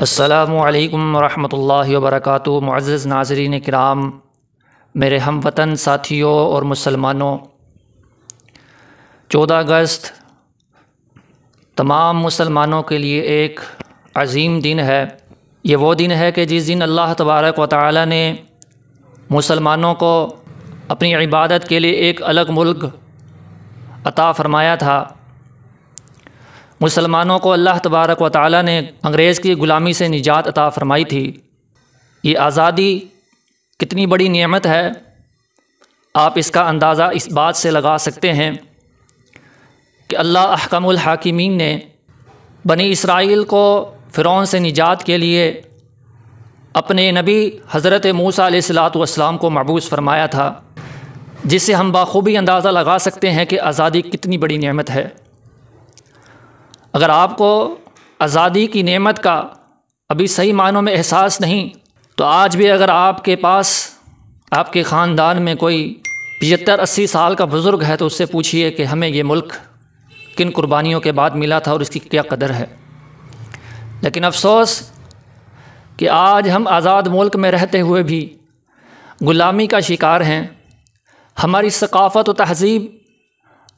असलकम वरहमल वबरक मुआज़ नाजरीन कराम, मेरे हम वतन साथियों और मुसलमानों, चौदह अगस्त तमाम मुसलमानों के लिए एक अज़ीम दिन है। ये वो दिन है कि जिस दिन अल्लाह तबारक व ताली ने मुसलमानों को अपनी इबादत के लिए एक अलग मुल्क अता फ़रमाया था। मुसलमानों को अल्लाह तबारक व ताली ने अंग्रेज़ की ग़ुलामी से निजात अता फ़रमाई थी। ये आज़ादी कितनी बड़ी नेमत है, आप इसका अंदाज़ा इस बात से लगा सकते हैं कि अल्लाह अहकमुल हाकिमीन ने बनी इसराइल को फ़िरौन से निजात के लिए अपने नबी हज़रत मूसा सलाम को मबूस फरमाया था, जिससे हम बाखूबी अंदाज़ा लगा सकते हैं कि आज़ादी कितनी बड़ी नेमत है। अगर आपको आज़ादी की नेमत का अभी सही मानों में एहसास नहीं तो आज भी अगर आपके पास, आपके ख़ानदान में कोई पचहत्तर, अस्सी साल का बुज़ुर्ग है तो उससे पूछिए कि हमें ये मुल्क किन कुर्बानियों के बाद मिला था और इसकी क्या कदर है। लेकिन अफसोस कि आज हम आज़ाद मुल्क में रहते हुए भी ग़ुलामी का शिकार हैं। हमारी सकाफ़त व तहज़ीब,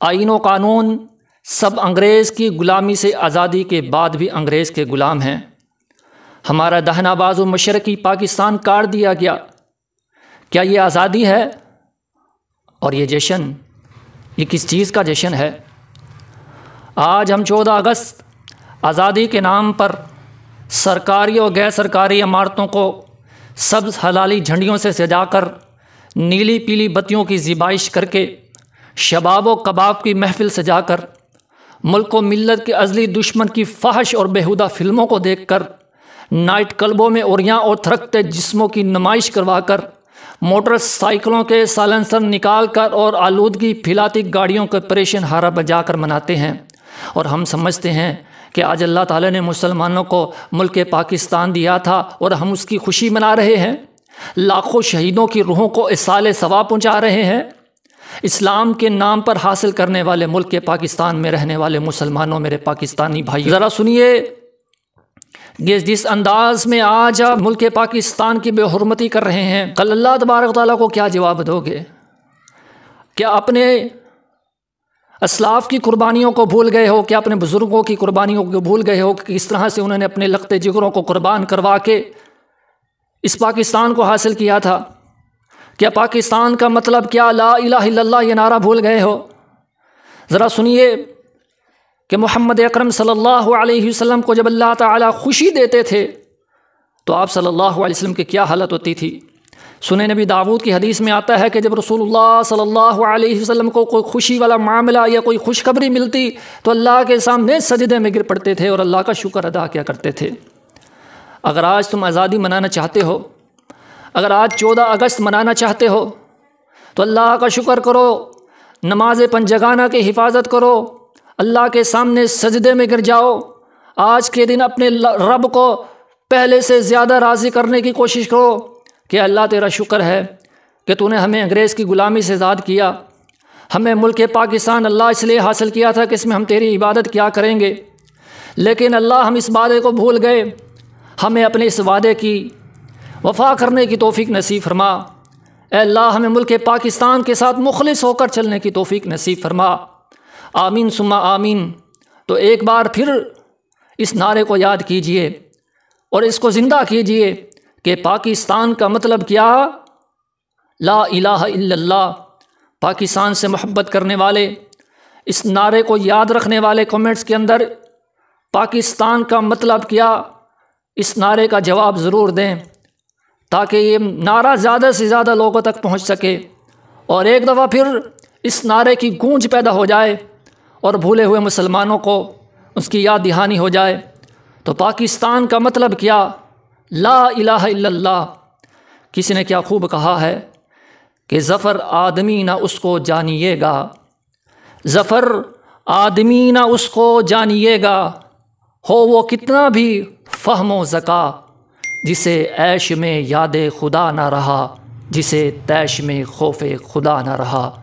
आइन कानून सब अंग्रेज़ की ग़ुलामी से आज़ादी के बाद भी अंग्रेज़ के ग़ुलाम हैं। हमारा दहनाबाज व मशरक़ी पाकिस्तान काट दिया गया। क्या ये आज़ादी है? और ये जश्न, ये किस चीज़ का जश्न है? आज हम चौदह अगस्त, आज़ादी के नाम पर सरकारी और गैर सरकारी इमारतों को सब्ज़ हलाली झंडियों से सजाकर नीली पीली बत्तियों की जिबाइश करके शबाब व कबाब की महफिल सजाकर मुल्क व मिलत के अजली दुश्मन की फहश और बेहुदा फ़िल्मों को देख कर नाइट क्लबों में उरियाँ और थरकते जिस्मों की नुमाइश करवा कर मोटरसाइकिलों के सालंसर निकाल कर और आलूदगी फिलाती गाड़ियों को परेशान हारा बजा कर मनाते हैं। और हम समझते हैं कि आज अल्लाह ताला ने मुसलमानों को मुल्क पाकिस्तान दिया था और हम उसकी खुशी मना रहे हैं। लाखों शहीदों की रूहों को इस साल सवाब पहुँचा रहे हैं। इस्लाम के नाम पर हासिल करने वाले मुल्क के पाकिस्तान में रहने वाले मुसलमानों, मेरे पाकिस्तानी भाई ज़रा सुनिए जिस अंदाज में आज आप मुल्क पाकिस्तान की बेहरमती कर रहे हैं, कल अल्लाह तबारक ताली को क्या जवाब दोगे? क्या अपने असलाफ की कुर्बानियों को भूल गए हो? क्या अपने बुज़ुर्गों की कुर्बानियों को भूल गए हो कि किस तरह से उन्होंने अपने लगते जिगरों को कुर्बान करवा के इस पाकिस्तान को हासिल किया था? क्या पाकिस्तान का मतलब क्या ला इला ये नारा भूल गए हो? ज़रा सुनिए कि मोहम्मद अकरम सल्लल्लाहु अलैहि वसल्लम को जब अल्लाह ताला खुशी देते थे तो आप सल्लल्लाहु अलैहि वसल्लम की क्या हालत होती थी? सुने नबी दाऊद की हदीस में आता है कि जब रसूलुल्लाह सल्लल्लाहु अलैहि वसल्लम को कोई खुशी वाला मामला या कोई खुशखबरी मिलती तो अल्लाह के सामने सजदे में गिर पड़ते थे और अल्लाह का शुक्र अदा किया करते थे। अगर आज तुम आज़ादी मनाना चाहते हो अगर आज चौदह अगस्त मनाना चाहते हो तो अल्लाह का शुक्र करो, नमाज़ पंजगाना की हिफाजत करो, अल्लाह के सामने सजदे में गिर जाओ। आज के दिन अपने रब को पहले से ज़्यादा राज़ी करने की कोशिश करो कि अल्लाह तेरा शुक्र है कि तूने हमें अंग्रेज़ की ग़ुलामी से आज़ाद किया। हमें मुल्क पाकिस्तान अल्लाह इसलिए हासिल किया था कि इसमें हम तेरी इबादत क्या करेंगे। लेकिन अल्लाह हम इस वादे को भूल गए। हमें अपने इस वादे की वफा करने की तोफ़ी नसीब फरमा। अल्लाह, हमें मुल्क पाकिस्तान के साथ मुखलिस होकर चलने की तोफ़ी नसीब फरमा। आमीन सुमा आमीन। तो एक बार फिर इस नारे को याद कीजिए और इसको ज़िंदा कीजिए कि पाकिस्तान का मतलब क्या? ला इल्लल्लाह। पाकिस्तान से मोहब्बत करने वाले, इस नारे को याद रखने वाले कमेंट्स के अंदर, पाकिस्तान का मतलब क्या? इस नारे का जवाब ज़रूर दें। ताकि ये नारा ज़्यादा से ज़्यादा लोगों तक पहुँच सके और एक दफ़ा फिर इस नारे की गूंज पैदा हो जाए और भूले हुए मुसलमानों को उसकी याद दहानी हो जाए। तो पाकिस्तान का मतलब क्या? ला इलाहा इल्लल्लाह। किसी ने क्या खूब कहा है कि ज़फ़र आदमी ना उसको जानिएगा। ज़फ़र आदमी ना उसको जानिएगा। हो वो कितना भी फ़हमो ज़का। जिसे ऐश में याद खुदा ना रहा जिसे तैश में खौफ खुदा ना रहा।